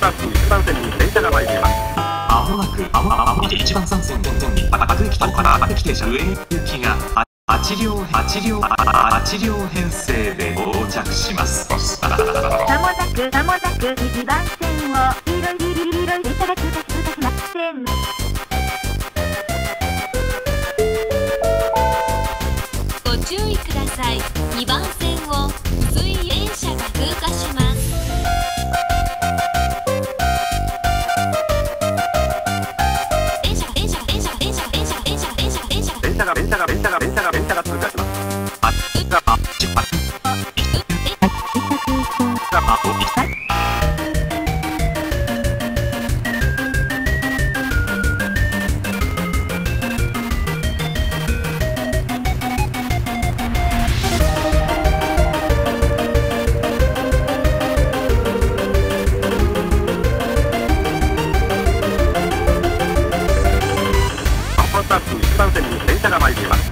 番線に電車がま、い黄色い電車が通過し通過します。ご注意ください。2番線アタがータがベンタがベン。が参ります